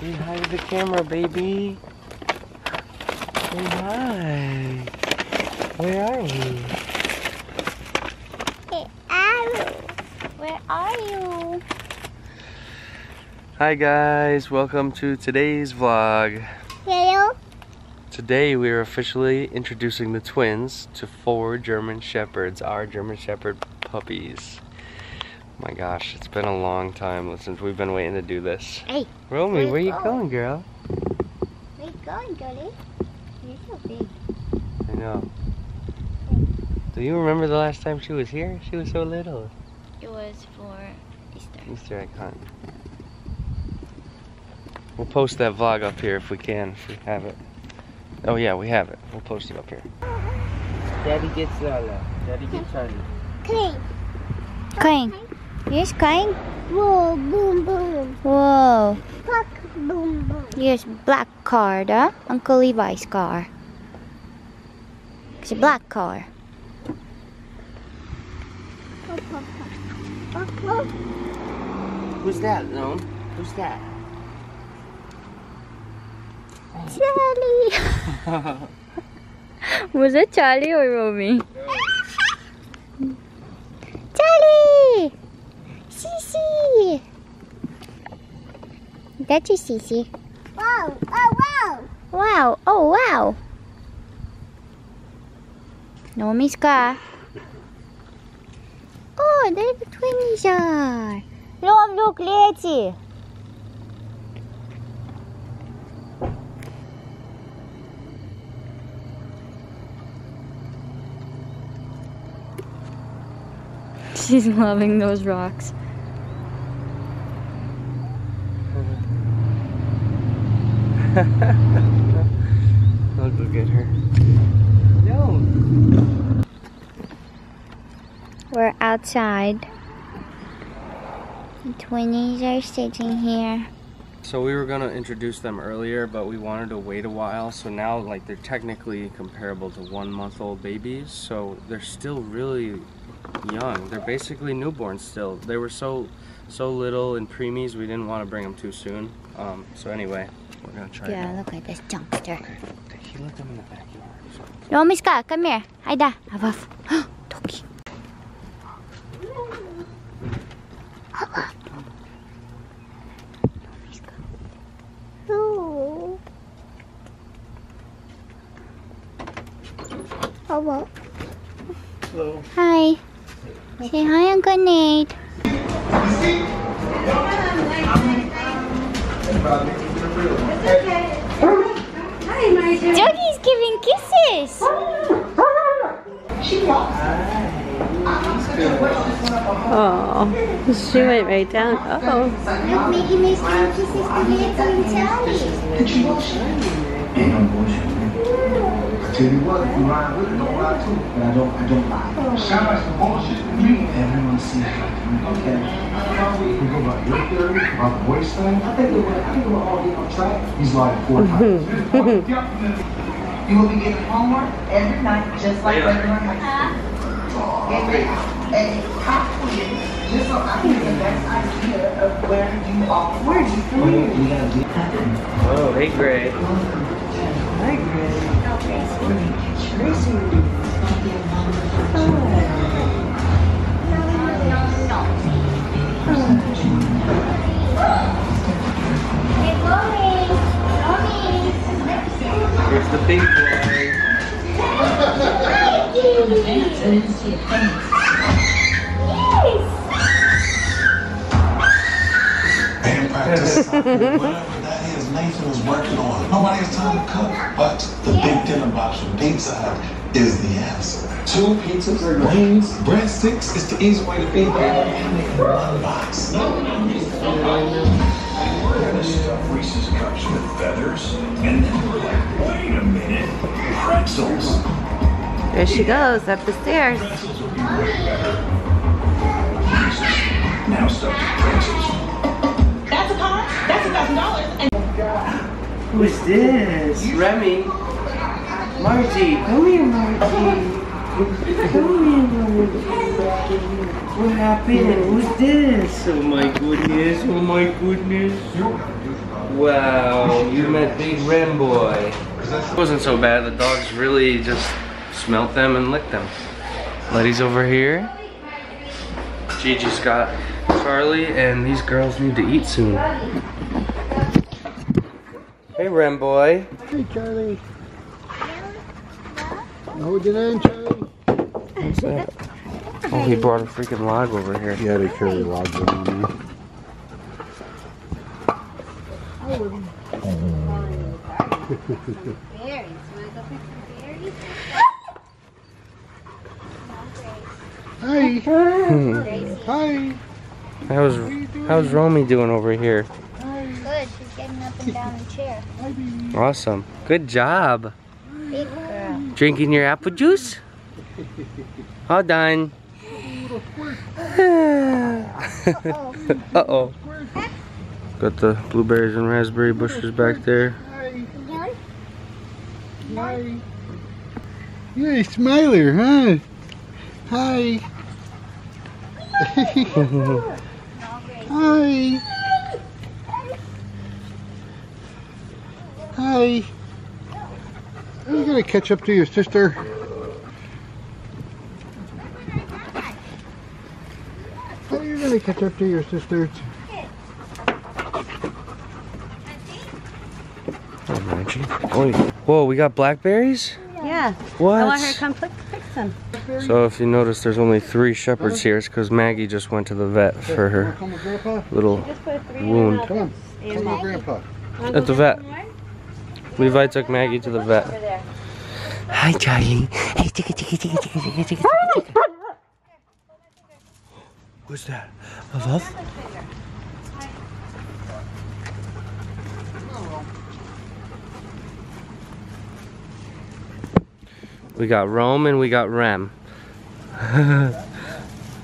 Say hi to the camera, baby. Say hi. Where are we? Where are you? Hi guys, welcome to today's vlog. Hello. Today we are officially introducing the twins to four German Shepherds, our German Shepherd puppies. My gosh, it's been a long time since we've been waiting to do this. Hey. Romy, where you go. going, oh. girl? Where you going, girlie? You're so big. I know. Do you remember the last time she was here? She was so little. It was for Easter. Easter egg hunt. We'll post that vlog up here if we can, if we have it. Oh yeah, we have it. We'll post it up here. Daddy gets Lala. Daddy gets Charlie. Clean. Clean. Yes, clean. Whoa, boom, boom. Whoa. Fuck, boom, boom. Here's black car, huh? Uncle Levi's car. It's a black car. Who's that, Lone? Who's that? Charlie. Was it Charlie or Romy? Charlie! Sissy! That's a Sissy. Wow! Oh, wow! Wow! Oh, wow! Romy's car. Oh, there the twinnies are. Rom, look, let's. She's loving those rocks. I'll go get her. No. We're outside. The twinnies are sitting here. So we were gonna introduce them earlier, but we wanted to wait a while. So now, like, they're technically comparable to one-month-old babies. So they're still really young. They're basically newborns still. They were so so little in preemies, we didn't want to bring them too soon. Um, so anyway, we're gonna try. Yeah, look at this junkster. Okay, he let them in the backyard. So. Romiska, come here. Haida. Above. Toki. Ooh. Hello. Hello. Hi. Say hi and good night. Joggie's giving kisses. Oh, she went right down. Oh, Look, Mickey Mouse giving kisses to Nancy and Charlie. Ain't no bullshit. I tell you what, if you ride with it, don't ride too. But I don't, I don't lie. Sound like some bullshit to me. Everyone sees it like me, okay? You go about your theory, about the waist thing. I think it will, I think it will all get on track. He's like four times. You will be getting homework every night, just like regular high school. Every, and how can you, just so I can get the best idea of where you are, where do you from. We gotta get Oh, hey Gray. Hi Gray. Here's the big boy. band whatever that is, Nathan is working on. Nobody has time to cook, but the big dinner box from Pizza Hut is the answer. Two pizzas, wings, breadsticks, it's the easy way to feed. And one box. Reese's cups with feathers, and then we're like, wait a minute, pretzels. there she goes up the stairs. Now with pretzels. That's a car, that's a thousand dollars. Who's this? Remy. Margie. Come here, Margie. Come here, Margie. What happened? Who's this? Oh my goodness. Oh my goodness. Wow, you met Big Ram Boy. It wasn't so bad. The dogs really just smelt them and licked them. Letty's over here. Gigi's got Charlie, and these girls need to eat soon. Hey, Ram Boy. Hey, Charlie. Hold it in, Charlie. What's that? Oh, he brought a freaking log over here. Yeah, they carry logs around there. Hi. Hi. How's How's Romy doing over here? Good. She's getting up and down the chair. Awesome. Good job. Big girl. Drinking your apple juice? All done. Uh-oh. Got the blueberries and raspberry bushes back there. Hi. Hey, Smiler, huh? Hi. Hi. Hi. Are you gonna catch up to your sister? How are you gonna catch up to your sister? Oh, Reggie. Oi. Whoa, we got blackberries? Yeah. What? I want her to come pick, pick some. So if you notice, there's only three shepherds here. It's because Maggie just went to the vet for her Come with Grandpa. little Just put three wound. Come on. Come with Grandpa. At the vet. Levi took Maggie to the vet. Hi, Charlie. Hey, chicka, chicka, chicka, chicka, chicka, chicka, chicka. What's that? A love? We got Rome and we got Rem.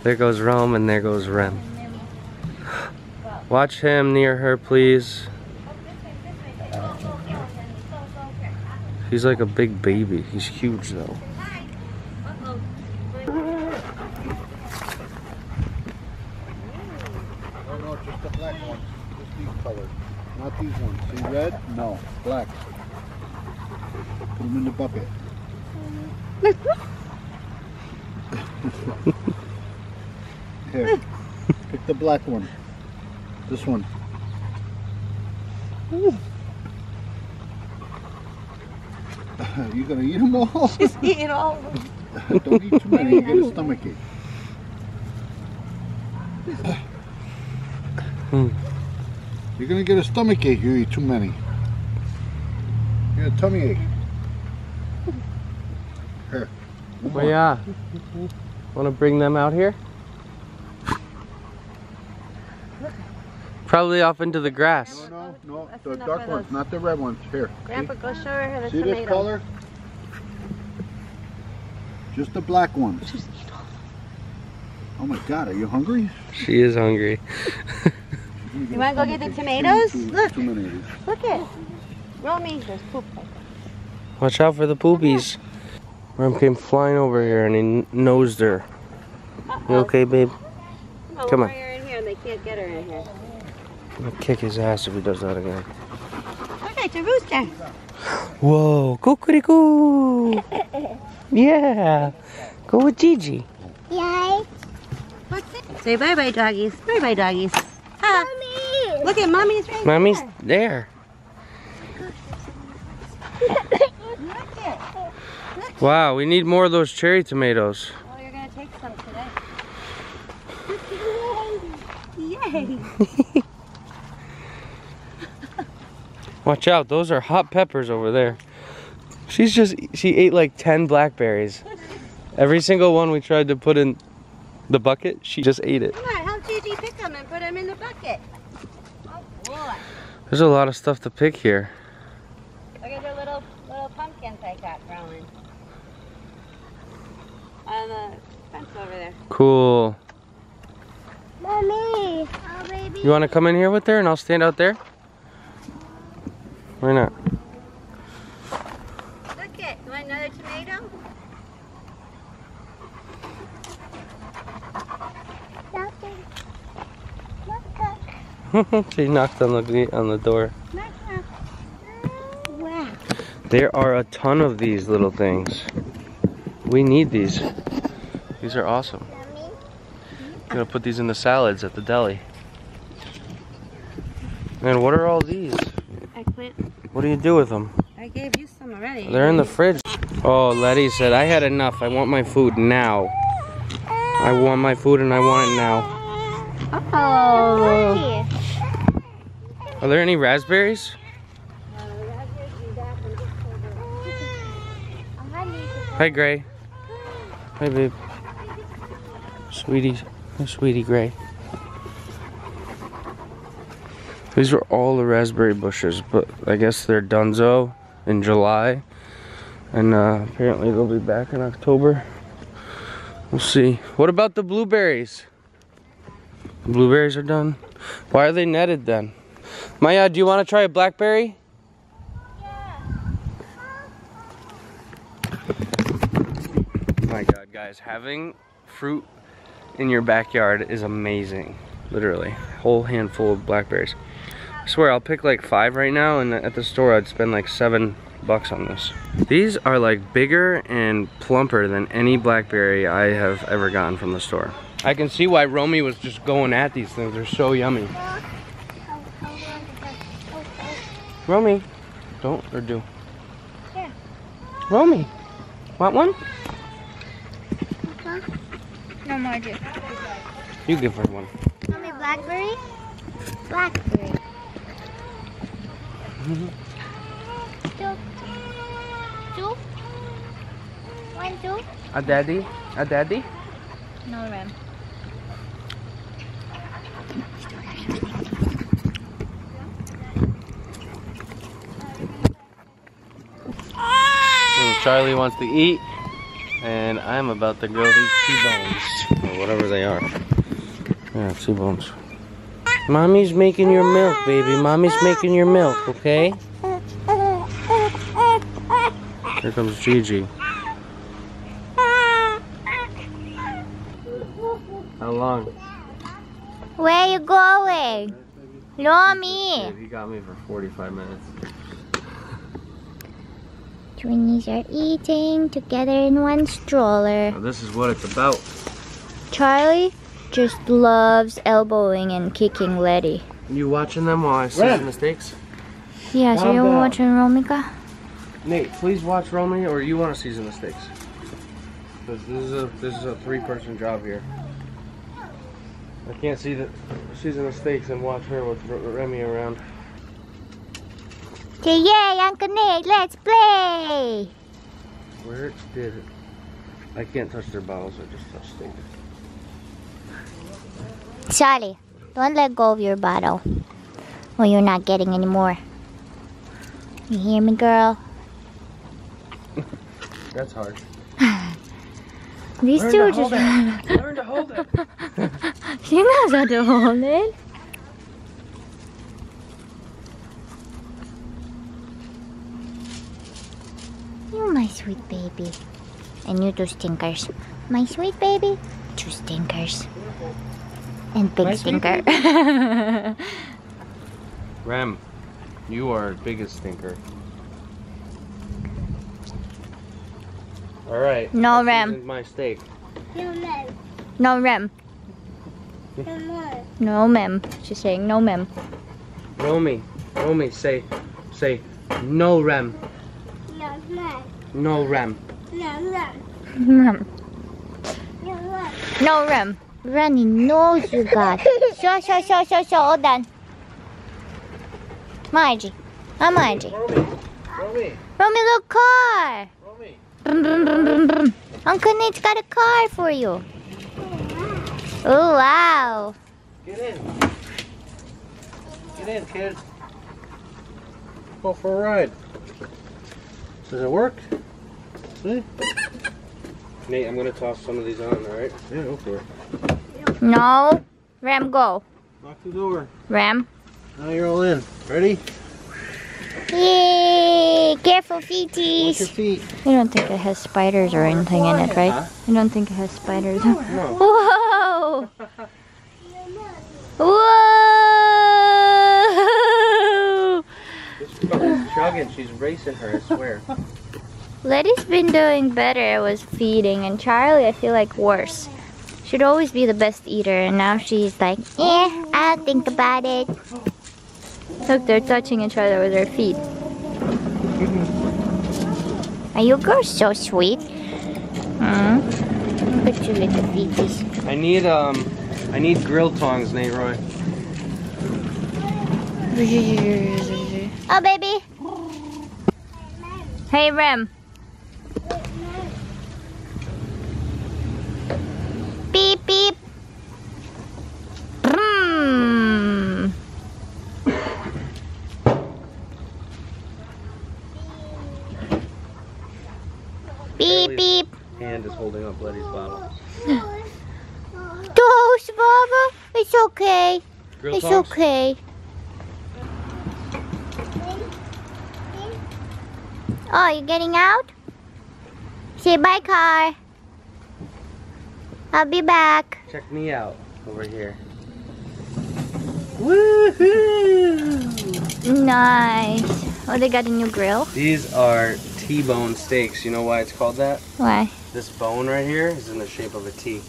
there goes Rome and there goes Rem. Watch him near her, please. He's like a big baby. He's huge though. Oh no, just the black ones. Just these colors. Not these ones. See red? No. Black. Put them in the bucket. Here. Pick the black one. This one. You gonna eat them all? Just eat it all. Don't eat too many. You get a stomach ache. Hmm. You're gonna get a stomach ache. You eat too many. You get a tummy ache. Here. one Well, yeah. Want to bring them out here? Probably off into the grass. No, no, no. That's The dark of ones, not the red ones. Here. Grandpa, go show her the See tomato. this color? Just the black ones. Oh my God, are you hungry? She is hungry. You want to go get the tomatoes? Too, Look, too many of these. look it. Romy, there's poop. Watch out for the poopies. Rem came flying over here and he nosed her. You okay, babe? Oh, Come on. you're in here and they can't get her in here. I'm gonna kick his ass if he does that again. Okay, it's a rooster. Whoa, cuckoo! Yeah, go with Gigi. Yay. Say bye bye, doggies. Bye bye, doggies. Ah, Mommy. look at mommy's right Mommy's there. there. Wow, we need more of those cherry tomatoes. Oh, you're going to take some today. Yay. Watch out, those are hot peppers over there. She's just, she ate like 10 blackberries. Every single one we tried to put in the bucket, she just ate it. Come on, help Gigi pick them and put them in the bucket. Oh, boy. There's a lot of stuff to pick here. Look at the little little pumpkins I got growing. On the fence over there. Cool. Mommy. Oh, baby. You want to come in here with her and I'll stand out there? Why not? Look it. You want another tomato? She knocked on the on the door. There are a ton of these little things. We need these. These are awesome. I'm gonna put these in the salads at the deli. Man, what are all these? Do you do with them? I gave you some already. They're in the fridge. Oh, Letty said, I had enough. I want my food now. I want my food and I want it now. Oh. Are there any raspberries? Hi, Gray. Hi, babe. Sweetie. Hi, Sweetie Gray. These are all the raspberry bushes, but I guess they're donezo in July. And uh, apparently they'll be back in October. We'll see. What about the blueberries? The blueberries are done. Why are they netted then? Maya, do you want to try a blackberry? Yeah. My God, guys, having fruit in your backyard is amazing. Literally, whole handful of blackberries. I swear, I'll pick like five right now, and at the store, I'd spend like seven bucks on this. These are like bigger and plumper than any blackberry I have ever gotten from the store. I can see why Romy was just going at these things. They're so yummy. Romy, don't or do. Yeah. Romy, want one? No more. You give her one. Me blackberry? Blackberry. Two. Two? One, two? A daddy? A daddy? No, Ram. Mm, Charlie wants to eat, and I'm about to grill these T-bones, or whatever they are. Yeah, T-bones. Mommy's making your milk, baby. Mommy's making your milk, okay? Here comes Gigi. How long? Where are you going? Lomi. You got me for 45 minutes. Twinnies are eating together in one stroller. Now, this is what it's about. Charlie just loves elbowing and kicking Letty. You watching them while I season the steaks? Yeah, so Calm you're down. watching Romika? Nate, please watch Romy, or you want to see the steaks? 'Cause this is a this is a three-person job here. I can't see the season the steaks and watch her with R- Remy around. Okay, yay, Uncle Nate, let's play! Where did it? I can't touch their bottles. I just touched steak. Charlie, don't let go of your bottle. Or you're not getting any more. You hear me, girl? That's hard. These Learn two just. Learn to hold it. she knows how to hold it. You, my sweet baby. And you two stinkers. My sweet baby, two stinkers. And big My sweet stinker. Rem, you are biggest stinker. All right. No, I Rem. My steak. no, Rem. No, mom No ma'am. She's saying no, ma'am. Romy, Romy, say, say, no Rem, no Rem. Ma'am. No, Rem. Runny knows you got. Show, show, show, show, show. All done. Margie. Ah, Margie. Romy, Romy, Romy, look, car. Romy. Brum, brum, brum, brum, brum. Uncle Nate's got a car for you. Oh, wow. Get in. Get in, kid. Go for a ride. Does it work? See? Nate, I'm gonna toss some of these on, alright? Yeah, go for it. No. Ram, go. Lock the door. Ram. Now you're all in. Ready? Yay! Careful, Watch your feet. You don't think it has spiders or anything in it, right? Huh? You don't think it has spiders? No. Whoa! Whoa! chugging. She's racing her, I swear. Letty's been doing better with feeding, and Charlie, I feel like worse. Should always be the best eater, and now she's like, eh, I'll think about it. Look, they're touching each other with their feet. Are you girls so sweet? Look at your little feeties. I need um, I need grill tongs, Nate Roy. Oh, baby. Hey, Rem. Beep, beep. Hmm. Beep, beep. Hand is holding up Letty's bottle. Dose, Baba. It's It's okay. Oh, you're getting out? Say bye, car. I'll be back. Check me out over here. Woohoo! Nice. Oh, they got a new grill. These are T-bone steaks. You know why it's called that? Why? This bone right here is in the shape of a T.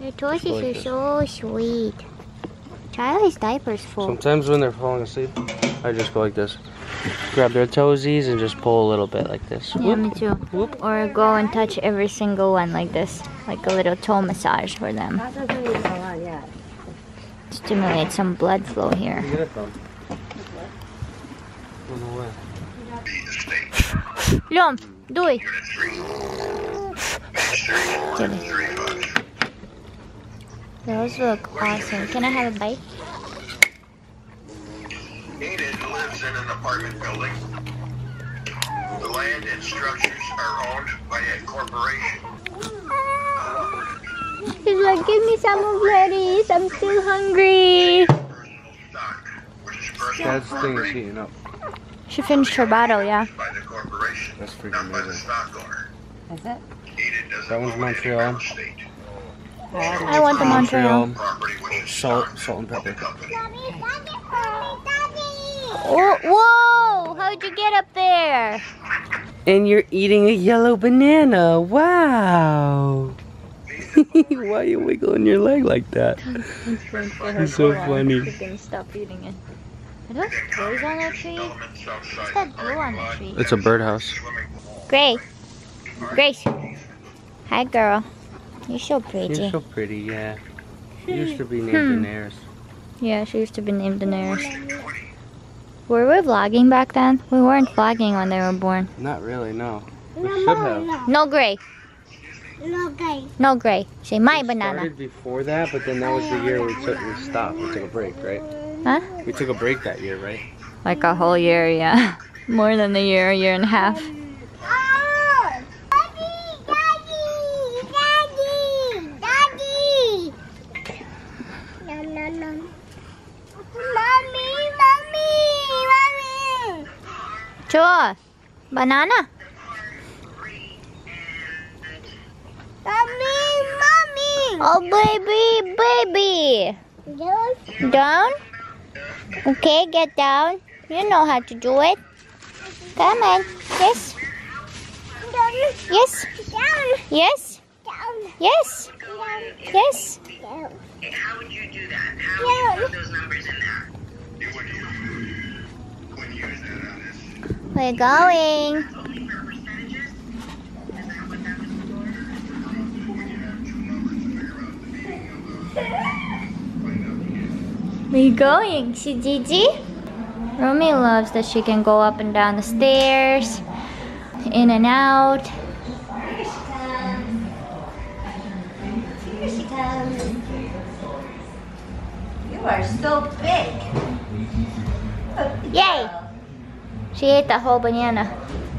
Your toys are so sweet. Charlie's diaper's full. Sometimes when they're falling asleep, I just go like this. Grab their toesies and just pull a little bit like this. Yeah, me too. Or go and touch every single one like this. Like a little toe massage for them. Stimulate some blood flow here. Get it from? Run away. Лём, дуй. Chili. Those look awesome. Can I have a bite? Enid lives in an apartment building. The land and structures are owned by a corporation. She's like, give me some of Letty's. I'm still hungry. Stock, which is personal Dad's thing is heating up. She finished her bottle, yeah. by the corporation, That's freaking not by the amazing. Is it? That one's Montreal. real estate. I want the Montreal. Property which Salt, salt and by the pepper. company. Oh, whoa! How'd you get up there? And you're eating a yellow banana. Wow. Why are you wiggling your leg like that? It's so funny. She's gonna stop eating it. Are those birds on the tree? What's that blue on the tree? It's a birdhouse. swimming pool. Grace. Grace. Hi, girl. You're so pretty. You're so pretty, yeah. She used to be named Hmm. Daenerys. Yeah, she used to be named Daenerys. Were we vlogging back then? We weren't vlogging when they were born. Not really, no. We should have. No gray. No gray. Say my We banana. started before that, but then that was the year we took we stopped. We took a break, right? Huh? We took a break that year, right? Like a whole year, yeah. More than a year, a year and a half. Sure. Banana. Mommy, mommy. Oh, baby, baby. Down? Okay, get down. You know how to do it. Come on. Yes. Yes. Yes. Yes. Yes. How would you do that? How would you put those numbers in there? You wouldn't use, wouldn't use that on this. We're going. Only for percentages? Is that what that was for? We're going to Gigi. Romy loves that she can go up and down the stairs, in and out. Here she comes. Here she comes. You are so big. Yay! She ate the whole banana.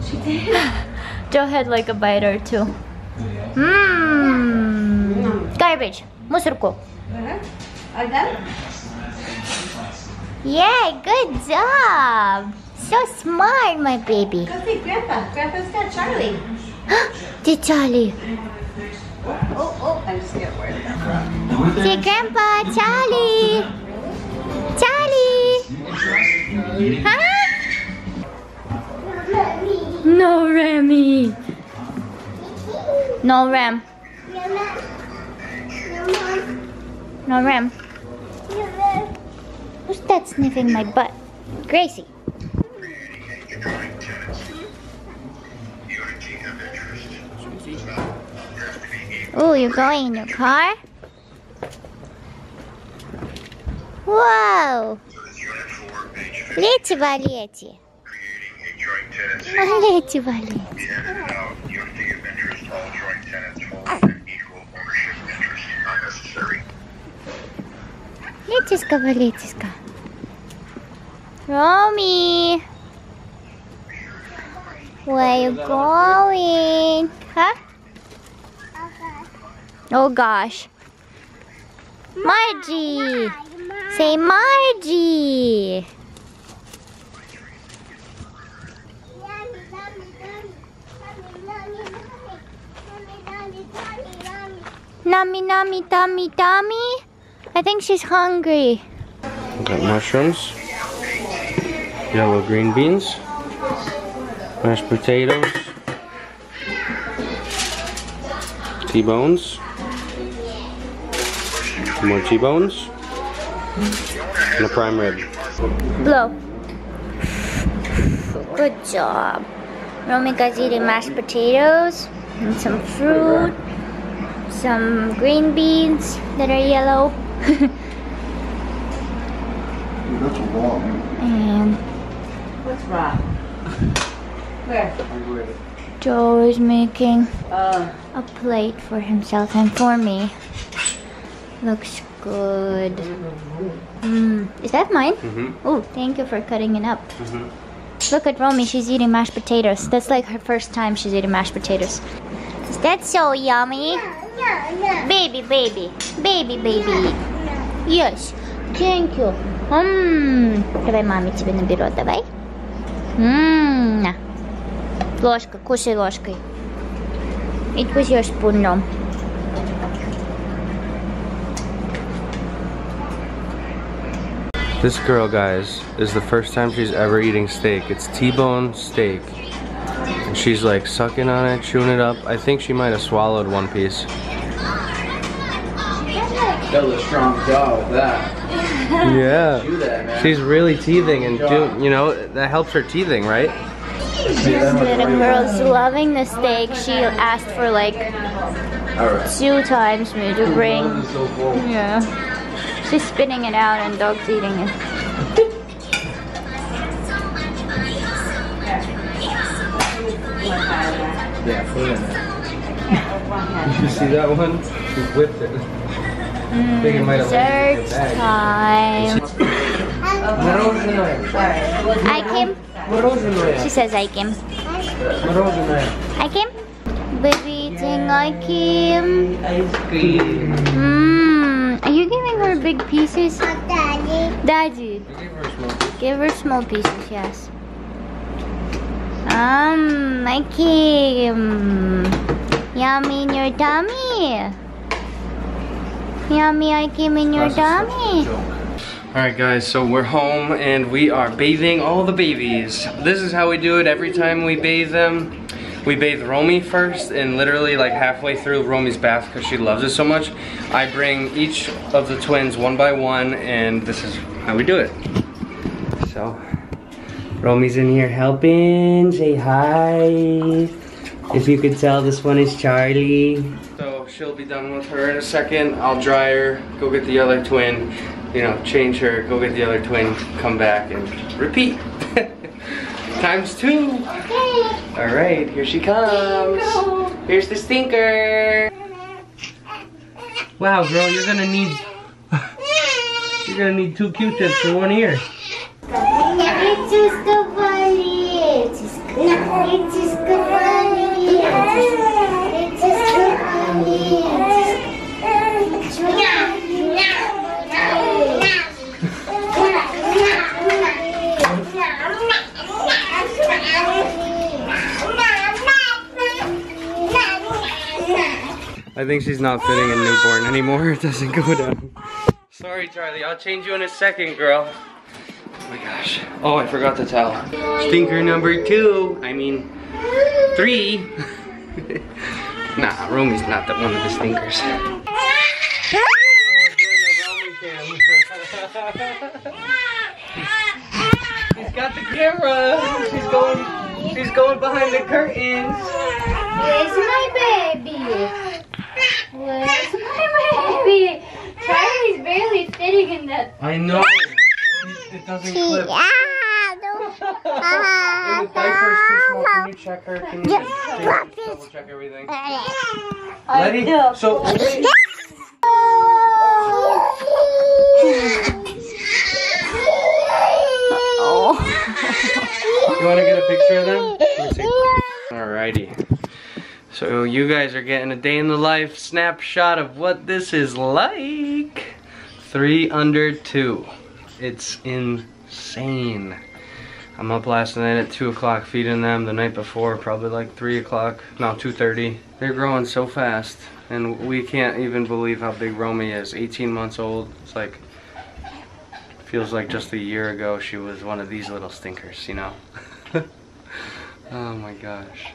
She did? Joe had like a bite or two. Mmm. Mm. Garbage. Musurko. Uh-huh. Like that? Yeah, good job. So smart, my baby. Go see Grandpa. Grandpa's got Charlie. Did Charlie? Oh, oh, oh I'm scared. See Grandpa, Charlie. Charlie. Huh? No, Remy. No, Ram. No, Ram. Who's that sniffing my butt? Gracie. Oh, you're going in your car? Whoa! Лети, Валетти валети. Лети, валети. Unity of interest, all joint tenants hold an equal ownership interest unnecessary. Летиска, валетиска. Romy! Where you going? Huh? Oh gosh. Margie! Say Margie! Nummy, nummy, tummy, tummy. I think she's hungry. Got mushrooms, yellow green beans, mashed potatoes, T-bones, more T-bones, and a prime rib. Blow. Good job. Romika's eating mashed potatoes and some fruit, some green beans that are yellow, That's wrong. and What's wrong? Where? Joe is making Uh, a plate for himself and for me. Looks good. Mm. Is that mine? Mm-hmm. Oh, thank you for cutting it up. Look at Romy, she's eating mashed potatoes. That's like her first time she's eating mashed potatoes. Is that so yummy? Baby, baby, baby, baby. Yes, thank you. Ммм, давай маме тебе наберет, давай. Ммм, на. Ложка, кушай ложкой. Eat with your spoon, no. This girl, guys, is the first time she's ever eating steak. It's T-bone steak. And she's like sucking on it, chewing it up. I think she might have swallowed one piece. Does a strong job with that. Yeah. Do that, man. She's really teething and do, you know, that helps her teething, right? This little girl's loving the steak. She asked for like Alright. two times me to bring. This is so cool. Yeah. She's spitting it out and dog's eating it. Yeah, put in there. you see that one? She whipped it. Mm, think it might have search time. I came. She says I came. I came. Baby thing, I came. Ice cream. Mmm. Are you giving her big pieces? Daddy. Daddy. Give her small pieces, yes. Um, Aikim. Yummy in your tummy. Yummy Aikim in your tummy. Alright guys, so we're home and we are bathing all the babies. This is how we do it every time we bathe them. We bathe Romy first and literally like halfway through Romy's bath because she loves it so much, I bring each of the twins one by one and this is how we do it. So, Romy's in here helping, say hi. If you could tell, this one is Charlie. So she'll be done with her in a second. I'll dry her, go get the other twin, you know, change her, go get the other twin, come back and repeat. Times two. All right, here she comes. Here's the stinker. Wow, girl, you're gonna need, you're gonna need two Q-tips for one ear. I think she's not fitting a newborn anymore. It doesn't go down. Sorry, Charlie. I'll change you in a second, girl. Oh my gosh. Oh, I forgot the towel. Stinker number two. I mean, three. Nah, Romy's not the one of the stinkers. She's got the camera. She's going. She's going behind the curtains. Where's my baby? Where's my baby? Charlie's barely fitting in that. I know. It doesn't clip. The diaper's too small. Can you check her? Can you just double check everything? Letty, so you want to get a picture of them? Let me see. Alrighty. So you guys are getting a day in the life snapshot of what this is like. Three under two. It's insane. I'm up last night at 2 o'clock feeding them. The night before, probably like 3 o'clock. No, 2.30. They're growing so fast. And we can't even believe how big Romy is. 18 months old. It's like, feels like just a year ago she was one of these little stinkers, you know? oh my gosh.